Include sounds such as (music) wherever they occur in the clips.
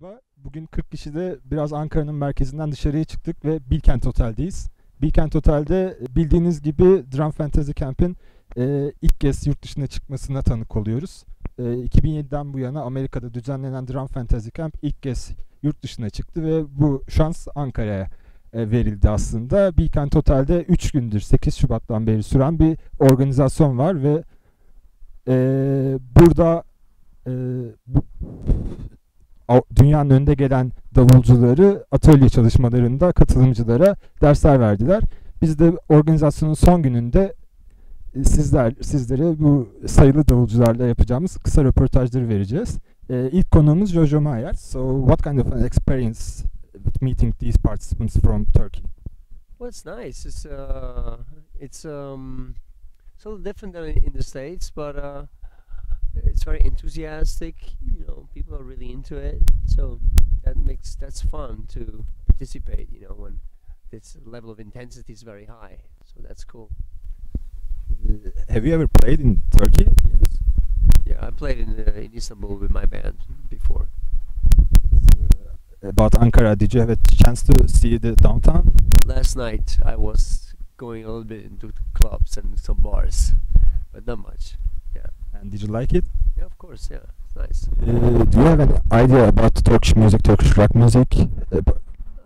merhaba. Bugün 40 kişide biraz Ankara'nın merkezinden dışarıya çıktık ve Bilkent Otel'deyiz. Bilkent Otel'de e, bildiğiniz gibi Drum Fantasy Camp'in e, ilk kez yurt dışına çıkmasına tanık oluyoruz. E, 2007'den bu yana Amerika'da düzenlenen Drum Fantasy Camp ilk kez yurt dışına çıktı ve bu şans Ankara'ya e, verildi aslında. Bilkent Otel'de 3 gündür 8 Şubat'tan beri süren bir organizasyon var ve e, burada e, bu, dünyanın önde gelen davulcuları atölye çalışmalarında katılımcılara dersler verdiler. Biz de organizasyonun son gününde e, sizler sizlere bu sayılı davulcularla yapacağımız kısa röportajları vereceğiz. E, ilk konuğumuz Jojo Mayer. So what kind of an experience with meeting these participants from Turkey? Well, it's nice. It's uh, it's um, little different than in the states, but uh, it's very enthusiastic. You know, people are really into it, so that makes that's fun to participate. You know, when this level of intensity is very high, so that's cool. Have you ever played in Turkey? Yes. Yeah, I played in uh, in Istanbul with my band before. About Ankara, did you have a chance to see the downtown? Last night I was going a little bit into clubs and some bars, but not much. And did you like it? Yeah, of course. Yeah, it's nice. Uh, do you have an idea about Turkish music, Turkish rock music?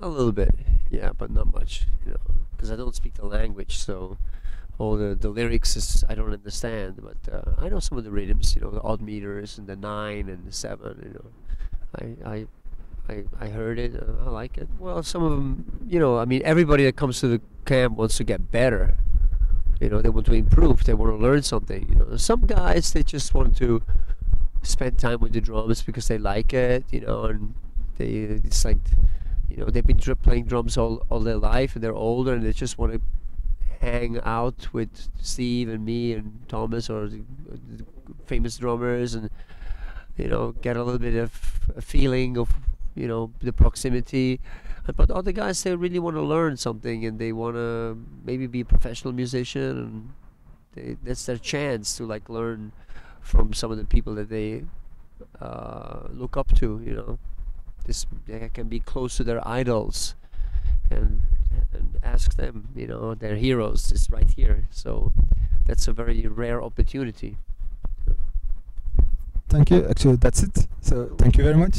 A little bit, yeah, but not much, you know, because I don't speak the language, so all the, the lyrics is I don't understand, but uh, I know some of the rhythms, you know, the odd meters and the nine and the seven, you know, I I I, I heard it, uh, I like it. Well, some of them, you know, I mean, everybody that comes to the camp wants to get better. You know, they want to improve. They want to learn something. You know, some guys they just want to spend time with the drums because they like it. You know, and they it's like you know they've been playing drums all, all their life and they're older and they just want to hang out with Steve and me and Thomas or the, the famous drummers and you know get a little bit of a feeling of you know the proximity but other guys they really want to learn something and they want to maybe be a professional musician and they, that's their chance to like learn from some of the people that they uh, look up to you know this they can be close to their idols and and ask them you know their heroes is right here so that's a very rare opportunity Thank you. Actually, that's it. So thank you very much.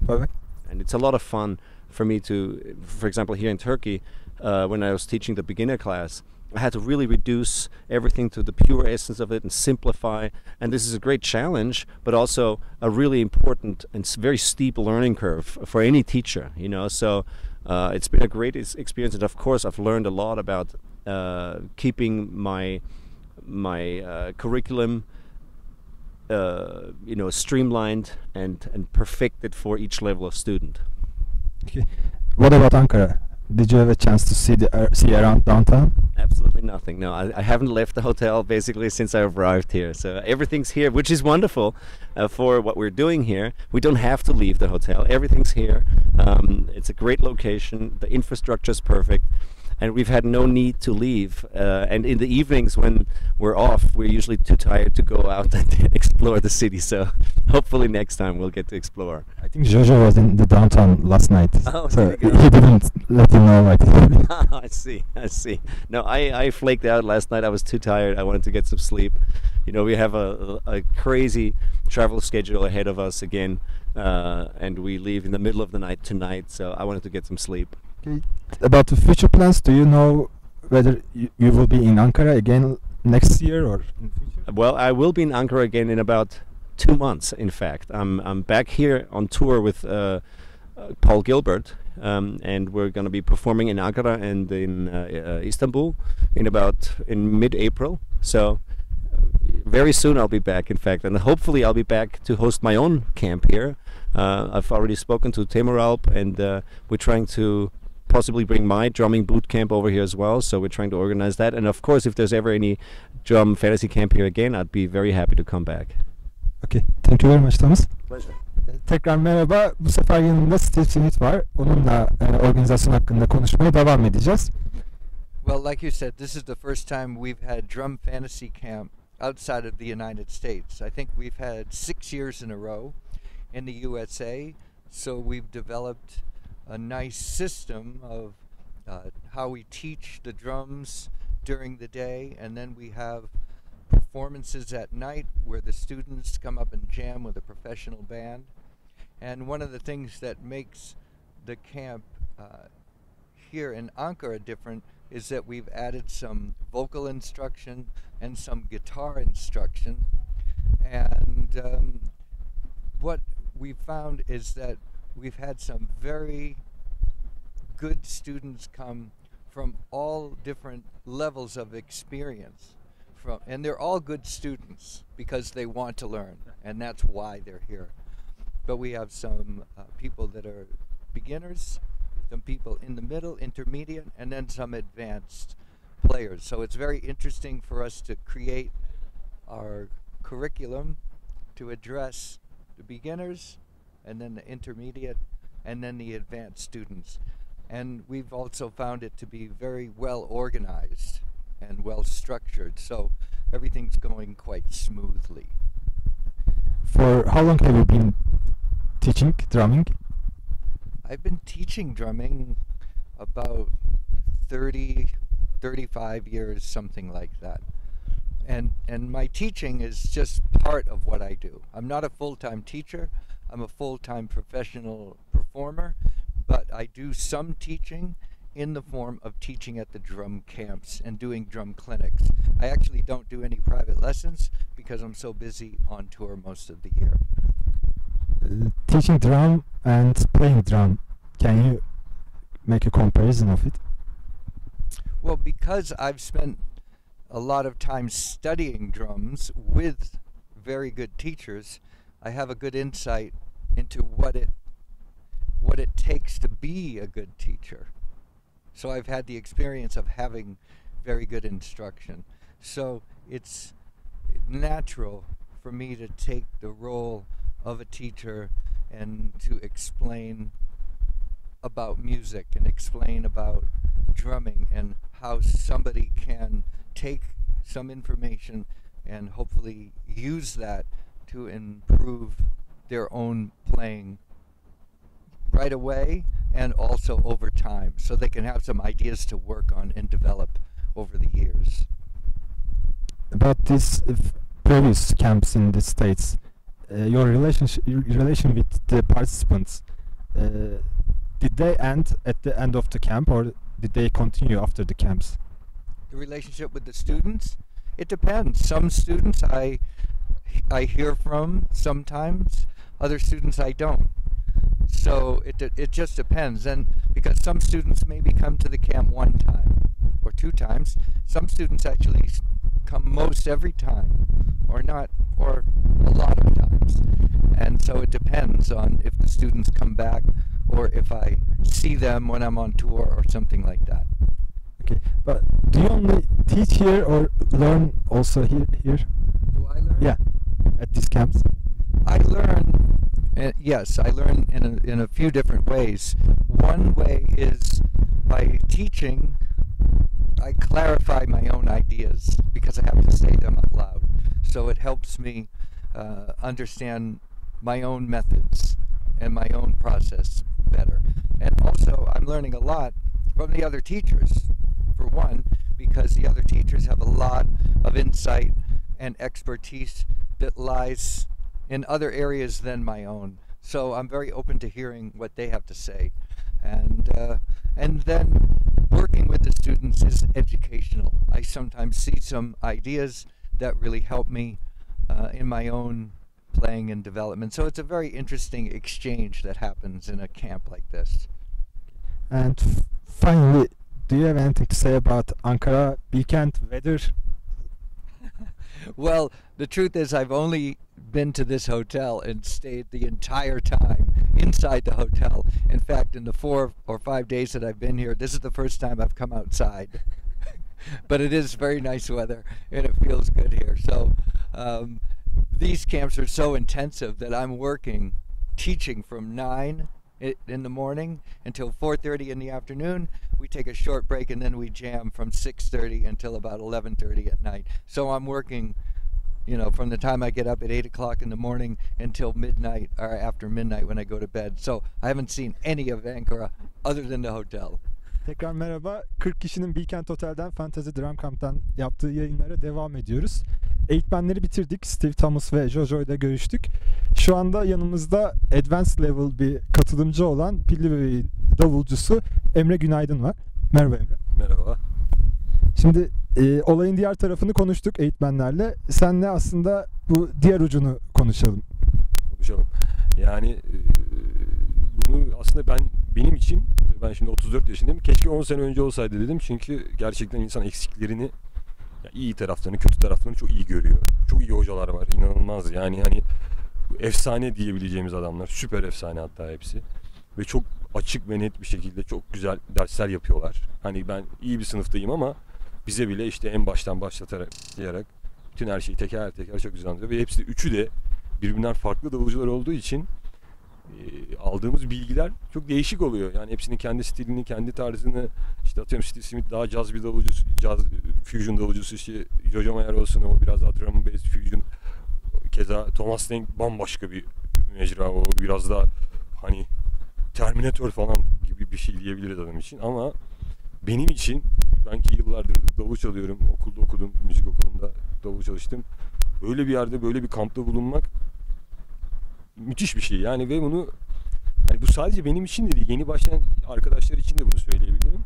Bye bye. and it's a lot of fun for me to for example here in turkey uh, when i was teaching the beginner class i had to really reduce everything to the pure essence of it and simplify. And this is a great challenge but also a really important and very steep learning curve for any teacher you know? So uh, it's been a great experience. And of course i've learned a lot about uh, keeping my my uh, curriculum uh, you know streamlined and and perfected for each level of student What about Ankara? Did you have a chance to see the uh, see around downtown? Absolutely nothing. No, I, I haven't left the hotel basically since I arrived here. So everything's here, which is wonderful uh, for what we're doing here. We don't have to leave the hotel. Everything's here. Um, it's a great location. The infrastructure is perfect. And we've had no need to leave. Uh, and in the evenings when we're off, we're usually too tired to go out (laughs) and explore the city. So hopefully next time we'll get to explore. I think Jojo was in the downtown last night. Oh, so he didn't let you know. Like, (laughs) I see. I see. No, I, I flaked out last night. I was too tired. I wanted to get some sleep. You know, we have a, a crazy travel schedule ahead of us again, uh, and we leave in the middle of the night tonight. So I wanted to get some sleep. Okay. About the future plans, do you know whether you, you will be in Ankara again next year or in future? Well, I will be in Ankara again in about two months. In fact, I'm I'm back here on tour with uh, uh, Paul Gilbert, um, and we're going to be performing in Ankara and in uh, uh, Istanbul in about in mid-April. So uh, very soon I'll be back. In fact, and hopefully I'll be back to host my own camp here. Uh, I've already spoken to Temuralp, and uh, we're trying to possibly bring my drumming boot camp over here as well. So we're trying to organize that. And of course, if there's ever any drum fantasy camp here again, I'd be very happy to come back. Okay. Thank you very much Thomas. Pleasure. Tekrar merhaba. Bu sefer yanımda Steve Smith var. Onunla e, organizasyon hakkında konuşmaya devam edeceğiz. Well, like you said, this is the first time we've had Drum Fantasy Camp outside of the United States. I think we've had six years in a row in the USA. So we've developed a nice system of uh, how we teach the drums during the day, and then we have performances at night where the students come up and jam with a professional band. And one of the things that makes the camp uh, here in Ankara different is that we've added some vocal instruction and some guitar instruction. And um, what we've found is that we've had some very good students come from all different levels of experience from and they're all good students because they want to learn and that's why they're here but we have some uh, people that are beginners some people in the middle intermediate and then some advanced players so it's very interesting for us to create our curriculum to address the beginners and then the intermediate and then the advanced students and we've also found it to be very well organized and well structured, so everything's going quite smoothly. For how long have you been teaching drumming? I've been teaching drumming about 30, 35 years, something like that. And, and my teaching is just part of what I do. I'm not a full time teacher, I'm a full time professional performer, but I do some teaching in the form of teaching at the drum camps and doing drum clinics. I actually don't do any private lessons because I'm so busy on tour most of the year. Teaching drum and playing drum, can you make a comparison of it? Well, because I've spent a lot of time studying drums with very good teachers, I have a good insight into what it what it takes to be a good teacher. So I've had the experience of having very good instruction. So it's natural for me to take the role of a teacher and to explain about music and explain about drumming and how somebody can take some information and hopefully use that to improve their own playing right away and also over time so they can have some ideas to work on and develop over the years. About these previous camps in the States, uh, your relationship, relation with the participants, uh, did they end at the end of the camp or did they continue after the camps? The relationship with the students? It depends. Some students I I hear from sometimes, other students I don't. So it, it just depends. And because some students maybe come to the camp one time or two times, some students actually come most every time or not, or a lot of times. And so it depends on if the students come back or if I see them when I'm on tour or something like that. Okay, but do you only teach here or learn also here? Here? Do I learn? Yeah, at these camps. I learn uh, yes, I learn in a, in a few different ways. One way is by teaching, I clarify my own ideas because I have to say them out loud. So it helps me uh, understand my own methods and my own process better. And also, I'm learning a lot from the other teachers, for one, because the other teachers have a lot of insight and expertise that lies in other areas than my own. So I'm very open to hearing what they have to say, and uh, and then working with the students is educational. I sometimes see some ideas that really help me uh, in my own playing and development. So it's a very interesting exchange that happens in a camp like this. And finally, do you have anything to say about Ankara weekend weather? (laughs) well, the truth is, I've only been to this hotel and stayed the entire time inside the hotel. In fact, in the four or five days that I've been here, this is the first time I've come outside. (laughs) but it is very nice weather and it feels good here. So um, these camps are so intensive that I'm working, teaching from 9 in the morning until 4.30 in the afternoon. We take a short break and then we jam from 6.30 until about 11.30 at night. So I'm working you know, from the time I get up at eight o'clock in the morning until midnight or after midnight when I go to bed. So I haven't seen any of Ankara other than the hotel. Tekrar merhaba. 40 kişinin Bilkent Otel'den Fantasy Drum Camp'tan yaptığı yayınlara devam ediyoruz. Eğitmenleri bitirdik. Steve Thomas ve Jojo ile görüştük. Şu anda yanımızda Advanced Level bir katılımcı olan pilli bebeğin davulcusu Emre Günaydın var. Merhaba Emre. Merhaba. Şimdi e, olayın diğer tarafını konuştuk eğitmenlerle. Senle aslında bu diğer ucunu konuşalım. Konuşalım. Yani e, bunu aslında ben benim için ben şimdi 34 yaşındayım. Keşke 10 sene önce olsaydı dedim. Çünkü gerçekten insan eksiklerini ya iyi taraflarını, kötü taraflarını çok iyi görüyor. Çok iyi hocalar var. inanılmaz. Yani hani efsane diyebileceğimiz adamlar. Süper efsane hatta hepsi. Ve çok açık ve net bir şekilde çok güzel dersler yapıyorlar. Hani ben iyi bir sınıftayım ama bize bile işte en baştan başlatarak diyerek bütün her şeyi teker teker çok güzel anlatıyor. Ve hepsi üçü de birbirinden farklı davulcular olduğu için e, aldığımız bilgiler çok değişik oluyor. Yani hepsinin kendi stilini, kendi tarzını işte atıyorum Steve Smith daha caz bir davulcusu, caz fusion davulcusu işte Jojo Mayer olsun o biraz daha drum bass fusion. Keza Thomas Lang bambaşka bir mecra o biraz daha hani Terminator falan gibi bir şey diyebiliriz adam için ama benim için ben ki yıllardır davul çalıyorum. Okulda okudum, müzik okulunda davul çalıştım. Böyle bir yerde, böyle bir kampta bulunmak müthiş bir şey. Yani ve bunu hani bu sadece benim için de değil, yeni başlayan arkadaşlar için de bunu söyleyebilirim.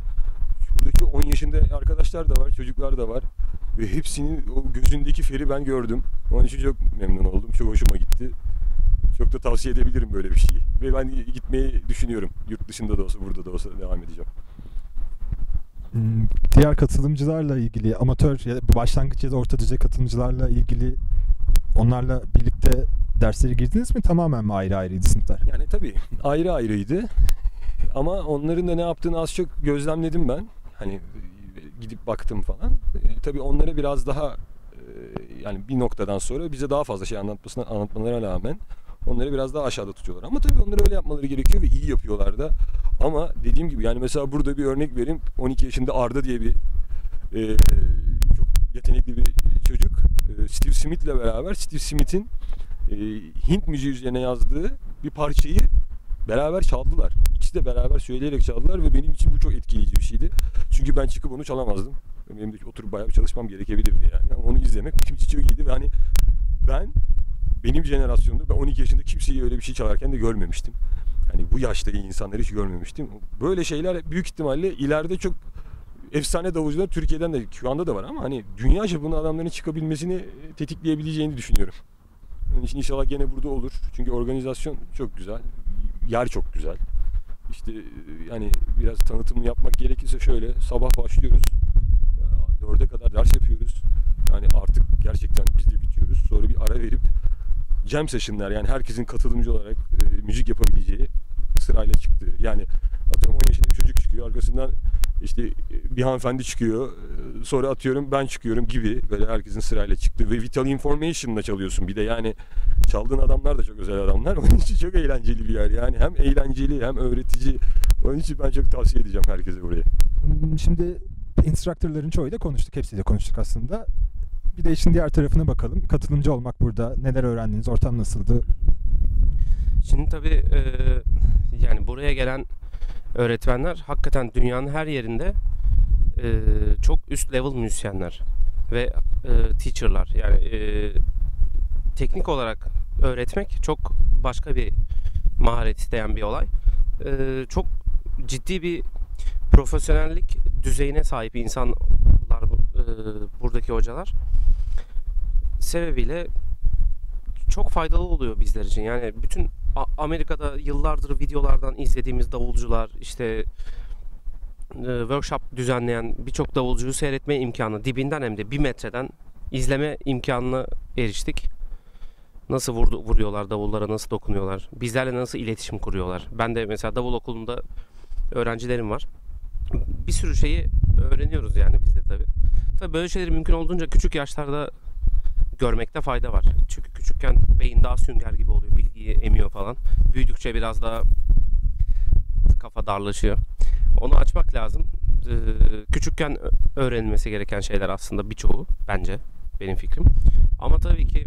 Buradaki 10 yaşında arkadaşlar da var, çocuklar da var. Ve hepsinin o gözündeki feri ben gördüm. Onun için çok memnun oldum. Çok hoşuma gitti. Çok da tavsiye edebilirim böyle bir şeyi. Ve ben gitmeyi düşünüyorum. Yurt dışında da olsa, burada da olsa devam edeceğim. Hmm, Diğer katılımcılarla ilgili amatör ya da başlangıç ya da orta düzey katılımcılarla ilgili onlarla birlikte derslere girdiniz mi? Tamamen mi ayrı ayrıydı sınıflar? Yani tabii ayrı ayrıydı. Ama onların da ne yaptığını az çok gözlemledim ben. Hani e, gidip baktım falan. E, tabii onlara biraz daha e, yani bir noktadan sonra bize daha fazla şey anlatmasına anlatmalarına rağmen onları biraz daha aşağıda tutuyorlar. Ama tabii onları öyle yapmaları gerekiyor ve iyi yapıyorlar da. Ama dediğim gibi yani mesela burada bir örnek vereyim. 12 yaşında Arda diye bir e, çok yetenekli bir çocuk. E, Steve Smith'le beraber Steve Smith'in e, Hint müziği üzerine yazdığı bir parçayı beraber çaldılar. İkisi de beraber söyleyerek çaldılar ve benim için bu çok etkileyici bir şeydi. Çünkü ben çıkıp onu çalamazdım. Benim de oturup bayağı bir çalışmam gerekebilirdi yani. Ama onu izlemek benim için çok iyiydi ve hani ben benim jenerasyonda ben 12 yaşında kimseyi öyle bir şey çalarken de görmemiştim. Hani bu yaşta iyi insanları hiç görmemiştim. Böyle şeyler büyük ihtimalle ileride çok efsane davulcular Türkiye'den de şu anda da var ama hani dünya çapında adamların çıkabilmesini tetikleyebileceğini düşünüyorum. İnşallah gene burada olur. Çünkü organizasyon çok güzel. Yer çok güzel. İşte yani biraz tanıtım yapmak gerekirse şöyle sabah başlıyoruz. Dörde kadar ders yapıyoruz. Yani artık gerçekten biz de bitiyoruz. Sonra bir ara verip jam session'lar yani herkesin katılımcı olarak e, müzik yapabileceği sırayla çıktı. Yani atıyorum 10 yaşında bir çocuk çıkıyor. Arkasından işte bir hanımefendi çıkıyor. Sonra atıyorum ben çıkıyorum gibi böyle herkesin sırayla çıktı. Ve Vital Information'la çalıyorsun bir de yani çaldığın adamlar da çok özel adamlar. (laughs) Onun için çok eğlenceli bir yer. Yani hem eğlenceli hem öğretici. Onun için ben çok tavsiye edeceğim herkese burayı. Hmm, Şimdi instruktörlerin çoğuyla konuştuk. Hepsiyle konuştuk aslında. Bir de işin diğer tarafına bakalım. Katılımcı olmak burada. Neler öğrendiniz? Ortam nasıldı? Şimdi tabii e, yani buraya gelen öğretmenler hakikaten dünyanın her yerinde e, çok üst level müzisyenler ve e, teacherlar. Yani e, teknik olarak öğretmek çok başka bir maharet isteyen bir olay. E, çok ciddi bir profesyonellik düzeyine sahip insanlar e, buradaki hocalar. Sebebiyle çok faydalı oluyor bizler için. Yani bütün Amerika'da yıllardır videolardan izlediğimiz davulcular işte e, workshop düzenleyen birçok davulcuyu seyretme imkanı dibinden hem de bir metreden izleme imkanına eriştik. Nasıl vurdu, vuruyorlar davullara, nasıl dokunuyorlar, bizlerle nasıl iletişim kuruyorlar. Ben de mesela davul okulunda öğrencilerim var. Bir sürü şeyi öğreniyoruz yani biz de tabii. Tabii böyle şeyleri mümkün olduğunca küçük yaşlarda görmekte fayda var. Çünkü küçükken beyin daha sünger gibi oluyor. Bilgiyi emiyor falan. Büyüdükçe biraz daha kafa darlaşıyor. Onu açmak lazım. Ee, küçükken öğrenilmesi gereken şeyler aslında birçoğu bence. benim fikrim. Ama tabii ki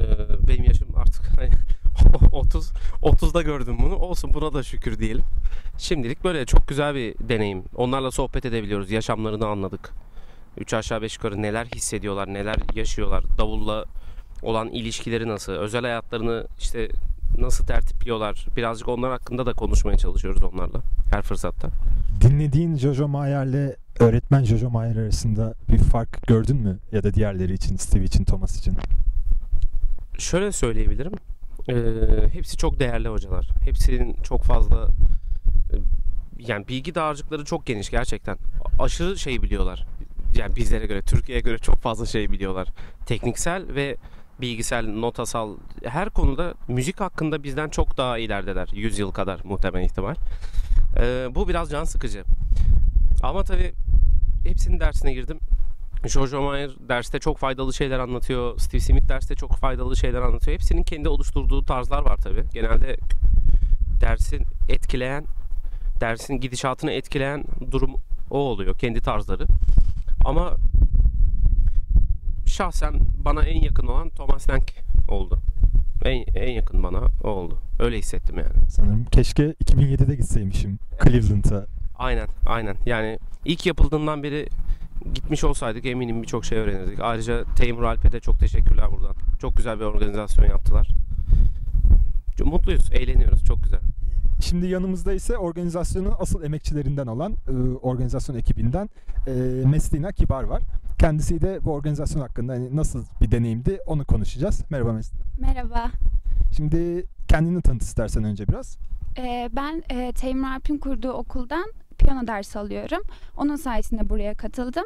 e, benim yaşım artık hani 30 30'da gördüm bunu. Olsun buna da şükür diyelim. Şimdilik böyle çok güzel bir deneyim. Onlarla sohbet edebiliyoruz. Yaşamlarını anladık. 3 aşağı 5 yukarı neler hissediyorlar, neler yaşıyorlar. Davulla olan ilişkileri nasıl, özel hayatlarını işte nasıl tertipliyorlar. Birazcık onlar hakkında da konuşmaya çalışıyoruz onlarla her fırsatta. Dinlediğin Jojo Mayer'le öğretmen Jojo Mayer arasında bir fark gördün mü? Ya da diğerleri için, Steve için, Thomas için. Şöyle söyleyebilirim. Ee, hepsi çok değerli hocalar. Hepsinin çok fazla e, yani bilgi dağarcıkları çok geniş gerçekten. Aşırı şey biliyorlar. Yani bizlere göre, Türkiye'ye göre çok fazla şey biliyorlar. Tekniksel ve bilgisel, notasal her konuda müzik hakkında bizden çok daha ilerideler. 100 yıl kadar muhtemel ihtimal. Ee, bu biraz can sıkıcı. Ama tabii hepsinin dersine girdim. Jojo Mayer derste çok faydalı şeyler anlatıyor. Steve Smith derste çok faydalı şeyler anlatıyor. Hepsinin kendi oluşturduğu tarzlar var tabii. Genelde dersin etkileyen, dersin gidişatını etkileyen durum o oluyor. Kendi tarzları. Ama şahsen bana en yakın olan Thomas Lenk oldu. En, en yakın bana o oldu. Öyle hissettim yani. Sanırım keşke 2007'de gitseymişim Cleveland'a. Aynen, aynen. Yani ilk yapıldığından beri gitmiş olsaydık eminim birçok şey öğrenirdik. Ayrıca Teymur Alp'e de çok teşekkürler buradan. Çok güzel bir organizasyon yaptılar. Mutluyuz, eğleniyoruz. Çok güzel. Şimdi yanımızda ise organizasyonun asıl emekçilerinden olan e, organizasyon ekibinden e, Mestina Kibar var. Kendisi de bu organizasyon hakkında hani nasıl bir deneyimdi onu konuşacağız. Merhaba Mestina. Merhaba. Şimdi kendini tanıt istersen önce biraz. Ee, ben e, Teymur Alp'in kurduğu okuldan piyano dersi alıyorum. Onun sayesinde buraya katıldım.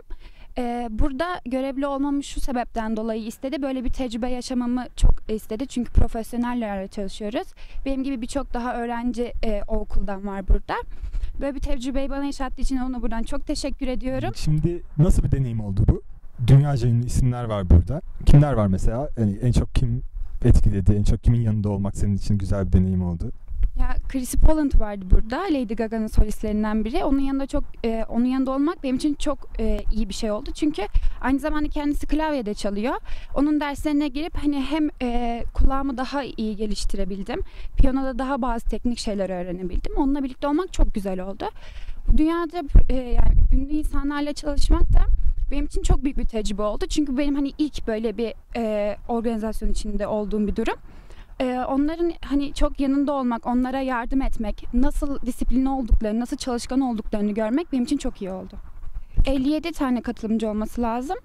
Ee, burada görevli olmamı şu sebepten dolayı istedi. Böyle bir tecrübe yaşamamı çok istedi. Çünkü profesyonellerle çalışıyoruz. Benim gibi birçok daha öğrenci e, o okuldan var burada. Böyle bir tecrübeyi bana yaşattığı için ona buradan çok teşekkür ediyorum. Şimdi nasıl bir deneyim oldu bu? Dünyaca ünlü isimler var burada. Kimler var mesela? Yani en çok kim etkiledi? En çok kimin yanında olmak senin için güzel bir deneyim oldu? Ya Chrissy Poland vardı burada. Lady Gaga'nın solistlerinden biri. Onun yanında çok e, onun yanında olmak benim için çok e, iyi bir şey oldu. Çünkü aynı zamanda kendisi klavyede çalıyor. Onun derslerine girip hani hem e, kulağımı daha iyi geliştirebildim. Piyanoda daha bazı teknik şeyler öğrenebildim. Onunla birlikte olmak çok güzel oldu. Dünyada e, yani ünlü insanlarla çalışmak da benim için çok büyük bir tecrübe oldu. Çünkü benim hani ilk böyle bir e, organizasyon içinde olduğum bir durum. Ee, onların hani çok yanında olmak, onlara yardım etmek, nasıl disiplinli olduklarını, nasıl çalışkan olduklarını görmek benim için çok iyi oldu. 57 tane katılımcı olması lazım.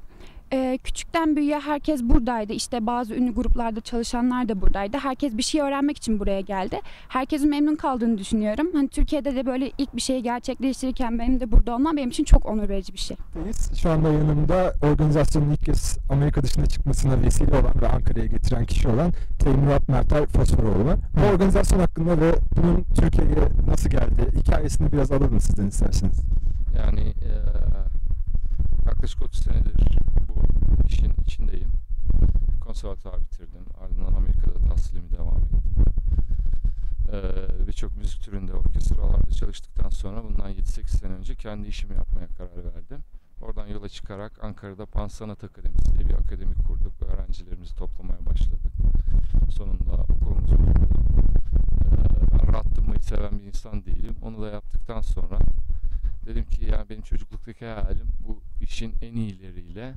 Ee, küçükten büyüğe herkes buradaydı. İşte bazı ünlü gruplarda çalışanlar da buradaydı. Herkes bir şey öğrenmek için buraya geldi. Herkesin memnun kaldığını düşünüyorum. Hani Türkiye'de de böyle ilk bir şeyi gerçekleştirirken benim de burada olmam benim için çok onur verici bir şey. Biz şu anda yanımda organizasyonun ilk kez Amerika dışına çıkmasına vesile olan ve Ankara'ya getiren kişi olan Temurat Mertel Fosforoğlu var. Bu organizasyon hakkında ve bunun Türkiye'ye nasıl geldi hikayesini biraz alalım sizden isterseniz. Yani eee, yaklaşık 30 senedir bu işin içindeyim. Konservatuvar bitirdim. Ardından Amerika'da tahsilimi devam ettim. Eee, Birçok müzik türünde orkestralarda çalıştıktan sonra bundan 7-8 sene önce kendi işimi yapmaya karar verdim. Oradan yola çıkarak Ankara'da Pan Sanat Akademisi diye bir akademi kurduk. Öğrencilerimizi toplamaya başladık. Sonunda okulumuz kuruldu. Eee, Ben rahat durmayı seven bir insan değilim. Onu da yaptıktan sonra Dedim ki yani benim çocukluktaki hayalim bu işin en iyileriyle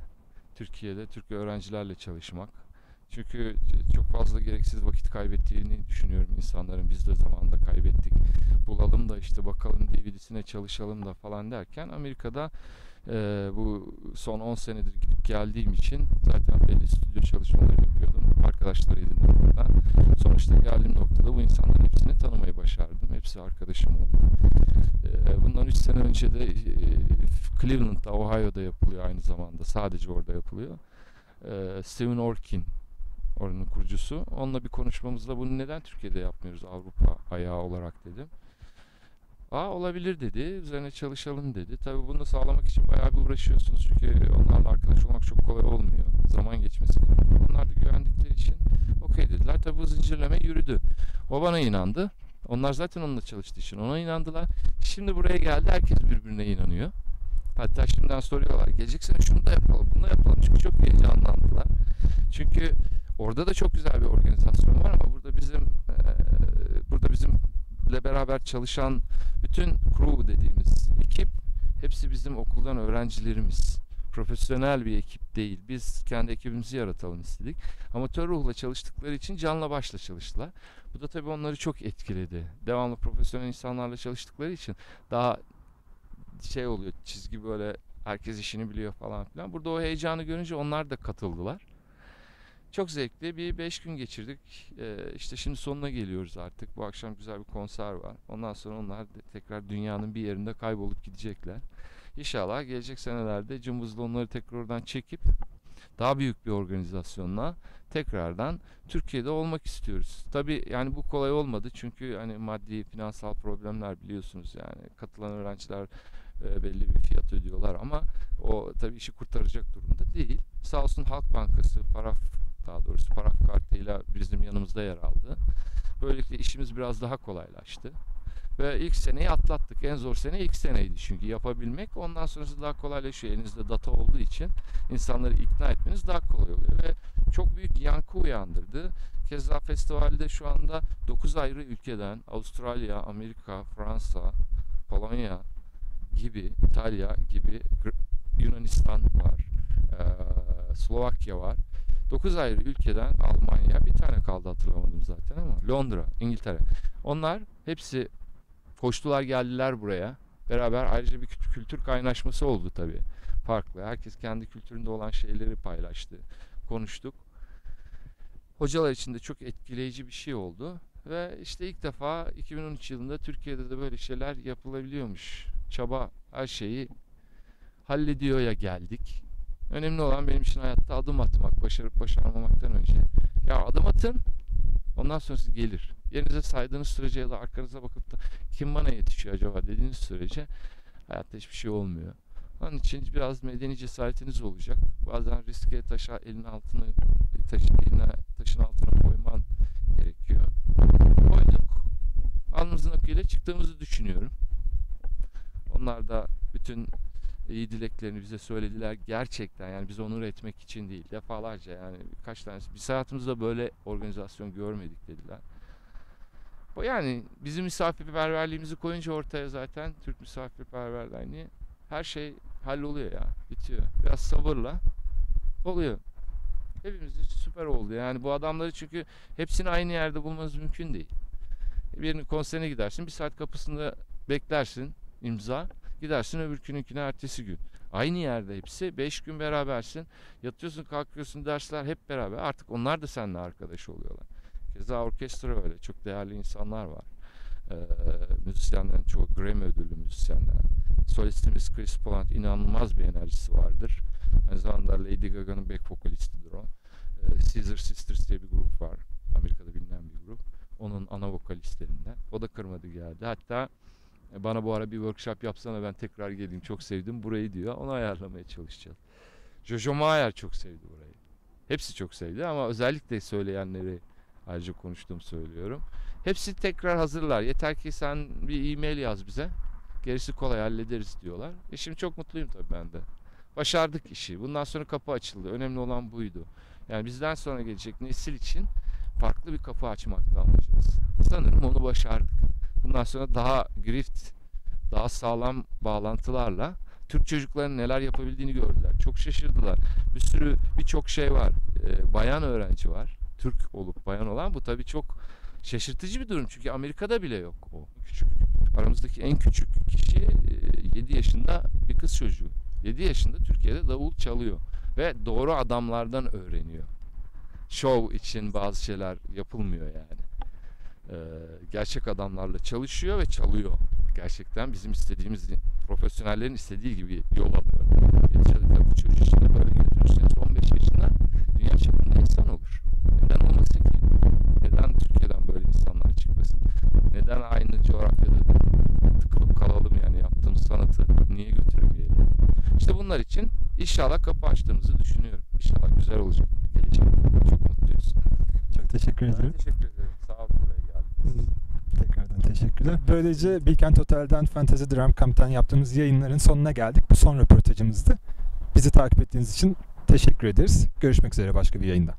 Türkiye'de Türk öğrencilerle çalışmak. Çünkü çok fazla gereksiz vakit kaybettiğini düşünüyorum insanların. Biz de zamanında kaybettik. Bulalım da işte bakalım DVD'sine çalışalım da falan derken Amerika'da eee, bu son 10 senedir gidip geldiğim için zaten belli stüdyo çalışmaları yapıyordum. Arkadaşlar edindim burada. Sonuçta geldiğim noktada bu insanların hepsini tanımayı başardım. Hepsi arkadaşım oldu. Eee, Bundan 3 sene önce de eee, Cleveland'da, Ohio'da yapılıyor aynı zamanda. Sadece orada yapılıyor. Eee, Stephen Orkin oranın kurucusu. Onunla bir konuşmamızda bunu neden Türkiye'de yapmıyoruz Avrupa ayağı olarak dedim. Aa olabilir dedi. Üzerine çalışalım dedi. Tabii bunu sağlamak için bayağı bir uğraşıyorsunuz. Çünkü onlarla arkadaş olmak çok kolay olmuyor. Zaman geçmesi gerekiyor. Onlar da güvendikleri için okey dediler. Tabii bu zincirleme yürüdü. O bana inandı. Onlar zaten onunla çalıştığı için ona inandılar. Şimdi buraya geldi. Herkes birbirine inanıyor. Hatta şimdiden soruyorlar. Gelecek sene şunu da yapalım, bunu da yapalım. Çünkü çok heyecanlandılar. Çünkü orada da çok güzel bir organizasyon var ama burada bizim eee, burada bizimle beraber çalışan bütün crew dediğimiz ekip hepsi bizim okuldan öğrencilerimiz. Profesyonel bir ekip değil. Biz kendi ekibimizi yaratalım istedik. Amatör ruhla çalıştıkları için canla başla çalıştılar. Bu da tabii onları çok etkiledi. Devamlı profesyonel insanlarla çalıştıkları için daha şey oluyor çizgi böyle herkes işini biliyor falan filan. Burada o heyecanı görünce onlar da katıldılar. Çok zevkli bir beş gün geçirdik. Ee, işte şimdi sonuna geliyoruz artık. Bu akşam güzel bir konser var. Ondan sonra onlar tekrar dünyanın bir yerinde kaybolup gidecekler. İnşallah gelecek senelerde cımbızla onları tekrar oradan çekip daha büyük bir organizasyonla tekrardan Türkiye'de olmak istiyoruz. Tabii yani bu kolay olmadı çünkü hani maddi finansal problemler biliyorsunuz yani katılan öğrenciler e, belli bir fiyat ödüyorlar ama o tabii işi kurtaracak durumda değil. Sağ olsun Halk Bankası paraf daha doğrusu paraf kartıyla bizim yanımızda yer aldı. Böylelikle işimiz biraz daha kolaylaştı. Ve ilk seneyi atlattık. En zor sene ilk seneydi çünkü yapabilmek. Ondan sonrası daha kolaylaşıyor. Elinizde data olduğu için insanları ikna etmeniz daha kolay oluyor. Ve çok büyük yankı uyandırdı. Keza festivalde şu anda 9 ayrı ülkeden Avustralya, Amerika, Fransa, Polonya gibi, İtalya gibi, Yunanistan var, eee, Slovakya var. 9 ayrı ülkeden Almanya, bir tane kaldı hatırlamadım zaten ama Londra, İngiltere. Onlar hepsi koştular geldiler buraya. Beraber ayrıca bir kült- kültür kaynaşması oldu tabii. Farklı. Herkes kendi kültüründe olan şeyleri paylaştı. Konuştuk. Hocalar için de çok etkileyici bir şey oldu. Ve işte ilk defa 2013 yılında Türkiye'de de böyle şeyler yapılabiliyormuş. Çaba her şeyi hallediyor ya geldik. Önemli olan benim için hayatta adım atmak, başarıp başarmamaktan önce. Ya adım atın, ondan sonrası gelir. Yerinize saydığınız sürece ya da arkanıza bakıp da kim bana yetişiyor acaba dediğiniz sürece hayatta hiçbir şey olmuyor. Onun için biraz medeni cesaretiniz olacak. Bazen riske taşa elin altını taş, eline, taşın altına koyman gerekiyor. Koyduk. Alnımızın akıyla çıktığımızı düşünüyorum. Onlar da bütün iyi dileklerini bize söylediler. Gerçekten yani bizi onur etmek için değil. Defalarca yani birkaç tanesi. Biz hayatımızda böyle organizasyon görmedik dediler. Bu yani bizim misafirperverliğimizi koyunca ortaya zaten Türk misafirperverliğini her şey halloluyor ya. Bitiyor. Biraz sabırla oluyor. Hepimiz için süper oldu. Yani bu adamları çünkü hepsini aynı yerde bulmanız mümkün değil. Birinin konserine gidersin. Bir saat kapısında beklersin imza. Gidersin öbürkününkine ertesi gün. Aynı yerde hepsi. Beş gün berabersin. Yatıyorsun kalkıyorsun dersler hep beraber. Artık onlar da seninle arkadaş oluyorlar. Keza orkestra öyle. Çok değerli insanlar var. Ee, müzisyenlerin çoğu Grammy ödüllü müzisyenler. Solistimiz Chris Poland inanılmaz bir enerjisi vardır. Aynı zamanda Lady Gaga'nın back vokalistidir o. Ee, Caesar Sisters diye bir grup var. Amerika'da bilinen bir grup. Onun ana vokalistlerinden. O da kırmadı geldi. Hatta e, bana bu ara bir workshop yapsana ben tekrar geleyim çok sevdim burayı diyor. Onu ayarlamaya çalışacağız. Jojo Mayer çok sevdi burayı. Hepsi çok sevdi ama özellikle söyleyenleri ayrıca konuştuğum söylüyorum. Hepsi tekrar hazırlar. Yeter ki sen bir e-mail yaz bize. Gerisi kolay hallederiz diyorlar. E şimdi çok mutluyum tabii ben de. Başardık işi. Bundan sonra kapı açıldı. Önemli olan buydu. Yani bizden sonra gelecek nesil için farklı bir kapı açmakta amacımız. Sanırım onu başardık. Bundan sonra daha grift, daha sağlam bağlantılarla Türk çocukların neler yapabildiğini gördüler. Çok şaşırdılar. Bir sürü birçok şey var. Ee, bayan öğrenci var. Türk olup bayan olan bu tabii çok şaşırtıcı bir durum. Çünkü Amerika'da bile yok o küçük. Aramızdaki en küçük kişi e, 7 yaşında bir kız çocuğu. 7 yaşında Türkiye'de davul çalıyor ve doğru adamlardan öğreniyor. Show için bazı şeyler yapılmıyor yani. Ee, gerçek adamlarla çalışıyor ve çalıyor. Gerçekten bizim istediğimiz profesyonellerin istediği gibi yol alıyor. Tabii bu çocuğu şimdi böyle götürürseniz 15 yaşında dünya çapında insan olur. Neden olmasın ki? Neden Türkiye'den böyle insanlar çıkmasın? Neden aynı coğrafyada tıkılıp kalalım yani yaptığımız sanatı niye götüremeyelim? İşte bunlar için inşallah kapı açtığımızı düşünüyorum. İnşallah güzel olacak gelecek. Çok mutluyuz. Çok teşekkür Ben ederim. Tekrardan teşekkür Teşekkürler. Böylece Bilkent Otel'den Fantasy Drum Camp'ten yaptığımız yayınların sonuna geldik. Bu son röportajımızdı. Bizi takip ettiğiniz için teşekkür ederiz. Görüşmek üzere başka bir yayında.